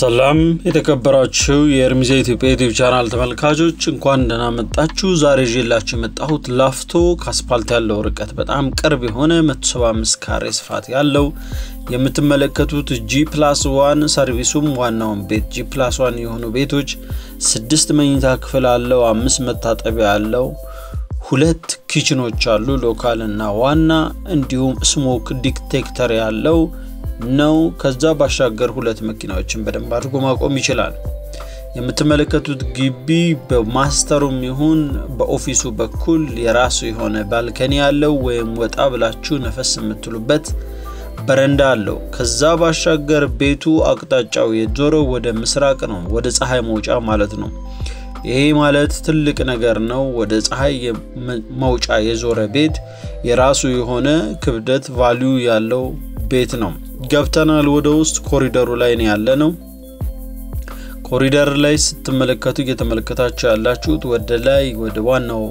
ሰላም የተከበራችሁ የኤርሚ the ኢትዮጵያ ዩቲዩብ ቻናል ተመልካቾች እንኳን ደህና መጣችሁ። ዛሬ ይዤላችሁ የመጣሁት ላፍቶ ከአስፓልት ያለው ርቀት በጣም ቅርብ የሆነ 175 ካሬ ስፋት ያለው የምትመለከቱት G plus one service ኡም ዋናውን ቤት G plus one የሆኑ ቤቶች ስድስት መኝታ ክፍል አለው፣ አምስት መታጠቢያ አለው፣ ሁለት kitchen ኦች አሉ፣ local እና ዋና እንዲሁም smoke detector ያለው ነው። ከዛ ባሻገር ሁለት መኪናዎችን በደንብ አድርጎ ማቆም ይችላል። የምትመለከቱት ግቢ በማስተሩም ይሁን በኦፊሱ በኩል የራሱ የሆነ ባልከኒ ያለው ወይም ወጣ ብላችሁ ነፈስ የምትሉበት በረንዳ አለው። ከዛ ባሻገር ቤቱ አቅጣጫው የዞረው ወደ ምስራቅ ነው፣ ወደ ፀሐይ መውጫ ማለት ነው። ይሄ ማለት ትልቅ ነገር ነው። ወደ ፀሐይ መውጫ የዞረ ቤት የራሱ የሆነ ክብደት value ያለው ቤት ነው። ገብተናል። ወደ ውስጥ ኮሪደሩ ላይ ነው ያለነው። ኮሪደር ላይ ስትመለከቱ እየተመለከታችሁ ያላችሁት ወደ ላይ ወደ ዋናው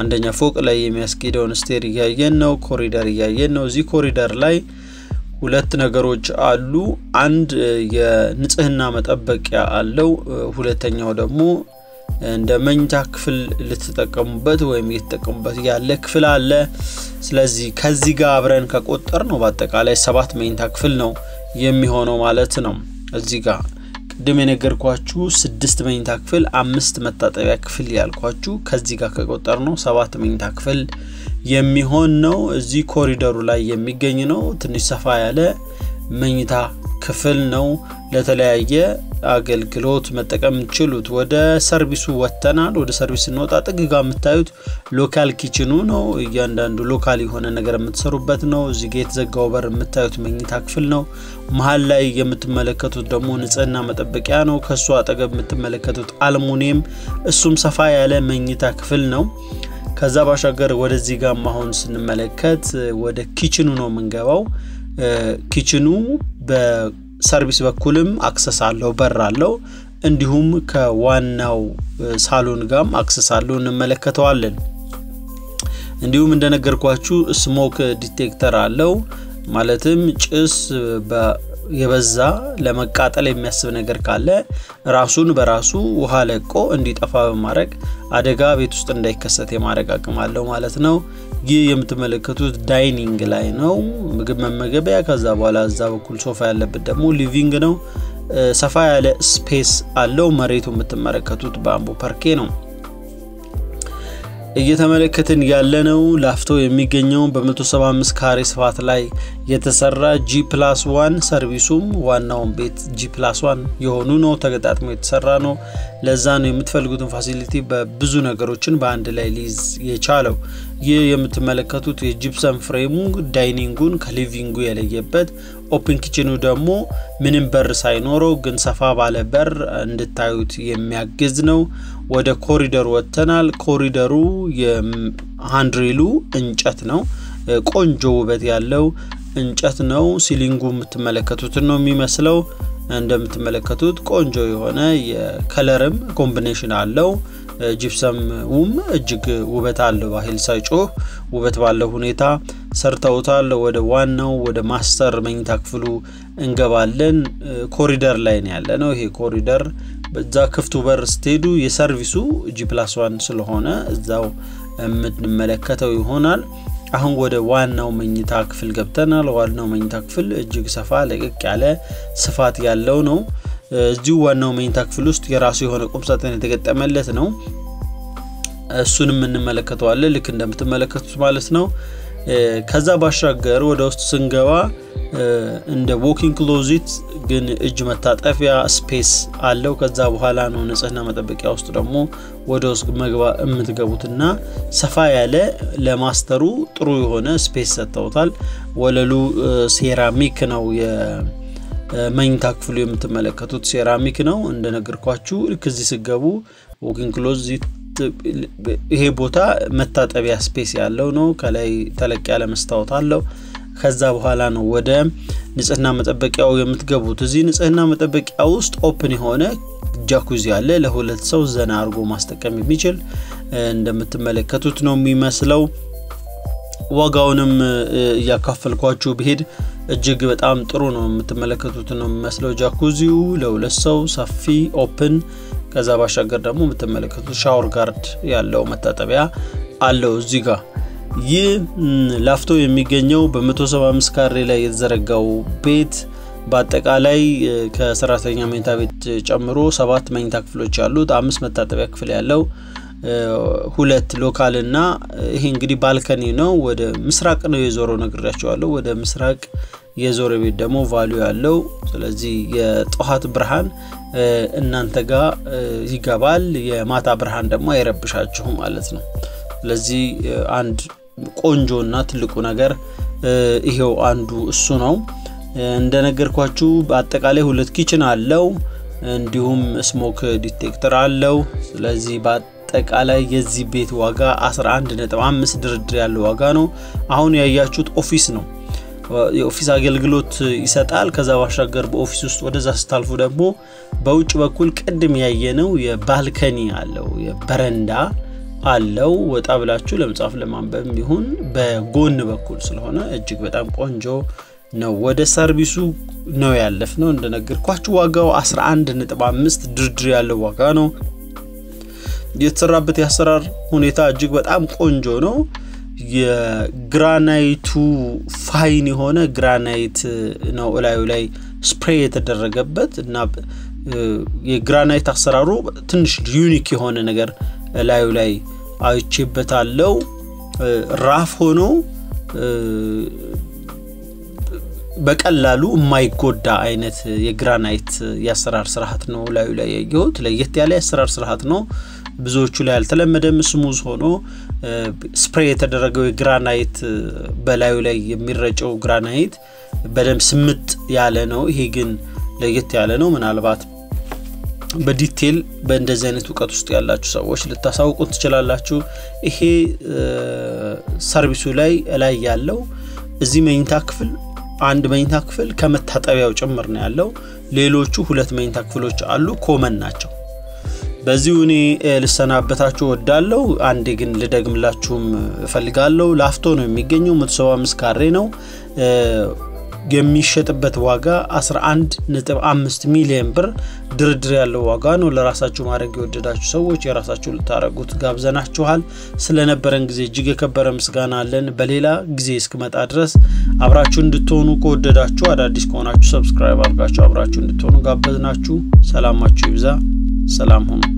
አንደኛ ፎቅ ላይ የሚያስኬደውን stair እያየን ነው። ኮሪደር እያየን ነው። እዚህ ኮሪደር ላይ ሁለት ነገሮች አሉ። አንድ የንጽህና መጠበቂያ አለው። ሁለተኛው ደግሞ እንደ መኝታ ክፍል ልትጠቀሙበት ወይም እየተጠቀሙበት ያለ ክፍል አለ። ስለዚህ ከዚህ ጋር አብረን ከቆጠር ነው በአጠቃላይ ሰባት መኝታ ክፍል ነው የሚሆነው ማለት ነው። እዚህ ጋር ቅድም የነገርኳችሁ ስድስት መኝታ ክፍል፣ አምስት መታጠቢያ ክፍል ያልኳችሁ ከዚህ ጋር ከቆጠር ነው ሰባት መኝታ ክፍል የሚሆን ነው። እዚህ ኮሪደሩ ላይ የሚገኝ ነው። ትንሽ ሰፋ ያለ መኝታ ክፍል ነው። ለተለያየ አገልግሎት መጠቀም ችሉት። ወደ service ኡ ወጥተናል። ወደ service ስንወጣ ጥግ ጋር የምታዩት local kitchen ኡ ነው። እያንዳንዱ local የሆነ ነገር የምትሰሩበት ነው። እዚህ ጋ የተዘጋው በር የምታዩት መኝታ ክፍል ነው። መሀል ላይ የምትመለከቱት ደግሞ ንጽህና መጠበቂያ ነው። ከሱ አጠገብ የምትመለከቱት አልሙኒየም፣ እሱም ሰፋ ያለ መኝታ ክፍል ነው። ከዛ ባሻገር ወደዚህ ጋር አሁን ስንመለከት ወደ kitchen ኡ ነው የምንገባው። kitchen ኡ በ service በኩልም access አለው፣ በር አለው። እንዲሁም ከዋናው ሳሎን ጋርም access አለው፣ እንመለከተዋለን። እንዲሁም እንደነገርኳችሁ smoke detector አለው። ማለትም ጭስ የበዛ ለመቃጠል የሚያስብ ነገር ካለ ራሱን በራሱ ውሃ ለቆ እንዲጠፋ በማድረግ አደጋ ቤት ውስጥ እንዳይከሰት የማድረግ አቅም አለው ማለት ነው። ይህ የምትመለከቱት dining ላይ ነው፣ ምግብ መመገቢያ። ከዛ በኋላ እዛ በኩል ሶፋ ያለበት ደግሞ living ነው። ሰፋ ያለ space አለው። መሬቱ የምትመለከቱት bamboo parquet ነው። እየተመለከትን ያለነው ላፍቶ የሚገኘውን በ175 ካሬ ስፋት ላይ የተሰራ G plus one service ኡም ዋናውን ቤት G plus one የሆኑ ነው። ተገጣጥሞ የተሰራ ነው። ለዛ ነው የምትፈልጉትን facility በብዙ ነገሮችን በአንድ ላይ ሊይዝ የቻለው። ይህ የምትመለከቱት የጂፕሰም ፍሬሙ ዳይኒንጉን ከሊቪንጉ የለየበት፣ open kitchen ኡ ደግሞ ምንም በር ሳይኖረው ግን ሰፋ ባለ በር እንድታዩት የሚያግዝ ነው። ወደ ኮሪደሩ ወጥተናል። corridor ኡ የ handrail ኡ እንጨት ነው። ቆንጆ ውበት ያለው እንጨት ነው። ceiling ኡ የምትመለከቱትን ነው የሚመስለው። እንደምትመለከቱት ቆንጆ የሆነ የ color ም combination አለው። ጂፕሰምውም እጅግ ውበት አለው። ባህል ሳይጮህ ውበት ባለው ሁኔታ ሰርተውታል። ወደ ዋናው ወደ master መኝታ ክፍሉ እንገባለን። ኮሪደር ላይ ነው ያለነው። ይሄ ኮሪደር በዛ ክፍቱ በር ስትሄዱ የ service ኡ G plus one ስለሆነ እዛው የምንመለከተው ይሆናል። አሁን ወደ ዋናው መኝታ ክፍል ገብተናል። ዋናው መኝታ ክፍል እጅግ ሰፋ ለቅቅ ያለ ስፋት ያለው ነው። እዚሁ ዋናው መኝታ ክፍል ውስጥ የራሱ የሆነ ቁምሳጥን የተገጠመለት ነው። እሱንም እንመለከተዋለን ልክ እንደምትመለከቱት ማለት ነው። ከዛ ባሻገር ወደ ውስጥ ስንገባ እንደ walking closet ግን እጅ መታጠቢያ space አለው። ከዛ በኋላ ነው ንጽህና መጠበቂያ ውስጥ ደግሞ ወደ ውስጥ መግባ የምትገቡትና ሰፋ ያለ ለ master ኡ ጥሩ የሆነ space ሰጥተውታል። ወለሉ ሴራሚክ ነው። የመኝታ ክፍሉ የምትመለከቱት ሴራሚክ ነው። እንደነገርኳችሁ ልክ እዚህ ስትገቡ walking closet ይሄ ቦታ መታጠቢያ space ያለው ነው። ከላይ ተለቅ ያለ መስታወት አለው። ከዛ በኋላ ነው ወደ ንጽህና መጠበቂያው የምትገቡት። እዚህ ንጽህና መጠበቂያ ውስጥ open የሆነ ጃኩዚ አለ። ለሁለት ሰው ዘና አድርጎ ማስጠቀም የሚችል እንደምትመለከቱት ነው የሚመስለው። ዋጋውንም እያካፈልኳችሁ ብሄድ እጅግ በጣም ጥሩ ነው። የምትመለከቱት ነው የሚመስለው ጃኩዚው ለሁለት ሰው ሰፊ open። ከዛ ባሻገር ደግሞ የምትመለከቱት shower guard ያለው መታጠቢያ አለው እዚህ ጋር። ይህ ላፍቶ የሚገኘው በ175 ካሬ ላይ የተዘረጋው ቤት በአጠቃላይ ከሰራተኛ መኝታ ቤት ጨምሮ ሰባት መኝታ ክፍሎች ያሉት አምስት መታጠቢያ ክፍል ያለው ሁለት local እና ይሄ እንግዲህ balcony ነው። ወደ ምስራቅ ነው የዞረው ነግሬያችኋለሁ። ወደ ምስራቅ የዞረ ቤት ደግሞ value ያለው ስለዚህ የጠዋት ብርሃን እናንተ ጋር ይገባል። የማታ ብርሃን ደግሞ አይረብሻችሁም ማለት ነው። ስለዚህ አንድ ቆንጆና ትልቁ ነገር ይሄው አንዱ እሱ ነው። እንደነገርኳችሁ በአጠቃላይ ሁለት kitchen አለው፣ እንዲሁም smoke detector አለው። ስለዚህ በአጠቃላይ የዚህ ቤት ዋጋ 11.5 ድርድር ያለው ዋጋ ነው። አሁን ያያችሁት office ነው። የ office አገልግሎት ይሰጣል። ከዛ ባሻገር በ office ውስጥ ወደዛ ስታልፉ ደግሞ በውጭ በኩል ቅድም ያየነው የ balcony አለው የበረንዳ አለው። ወጣ ብላችሁ ለመጻፍ ለማንበብ ይሁን በጎን በኩል ስለሆነ እጅግ በጣም ቆንጆ ነው። ወደ service ኡ ነው ያለፍነው እንደነገርኳችሁ ዋጋው 11.5 ድርድር ያለው ዋጋ ነው። የተሰራበት የአሰራር ሁኔታ እጅግ በጣም ቆንጆ ነው። የግራናይቱ fine የሆነ ግራናይት ነው እላዩ ላይ spray የተደረገበት እና የግራናይት አሰራሩ ትንሽ unique የሆነ ነገር እላዩ ላይ አይቼበታለው። rough ሆኖ በቀላሉ የማይጎዳ አይነት የግራናይት የአሰራር ስርዓት ነው ላዩ ላይ ያየሁት። ለየት ያለ የአሰራር ስርዓት ነው። ብዙዎቹ ላይ አልተለመደም። smooth ሆኖ spray የተደረገው የግራናይት በላዩ ላይ የሚረጨው ግራናይት በደንብ smooth ያለ ነው። ይሄ ግን ለየት ያለ ነው። ምናልባት በ detail በእንደዚህ አይነት እውቀት ውስጥ ያላችሁ ሰዎች ልታሳውቁን ትችላላችሁ። ይሄ ሰርቪሱ ላይ ላይ ያለው እዚህ መኝታ ክፍል አንድ መኝታ ክፍል ከመታጠቢያው ጭምር ነው ያለው። ሌሎቹ ሁለት መኝታ ክፍሎች አሉ፣ ኮመን ናቸው። በዚሁ እኔ ልሰናበታችሁ ወዳለው። አንዴ ግን ልደግምላችሁም እፈልጋለሁ። ላፍቶ ነው የሚገኘው፣ 175 ካሬ ነው። የሚሸጥበት ዋጋ 11.5 ሚሊዮን ብር ድርድር ያለው ዋጋ ነው። ለራሳችሁ ማድረግ የወደዳችሁ ሰዎች የራሳችሁ ልታደረጉት ጋብዘናችኋል። ስለነበረን ጊዜ እጅግ የከበረ ምስጋና አለን። በሌላ ጊዜ እስክመጣ ድረስ አብራችሁ እንድትሆኑ ከወደዳችሁ አዳዲስ ከሆናችሁ subscribe አድርጋችሁ አብራችሁ እንድትሆኑ ጋበዝናችሁ። ሰላማችሁ ይብዛ። ሰላም ሁኑ።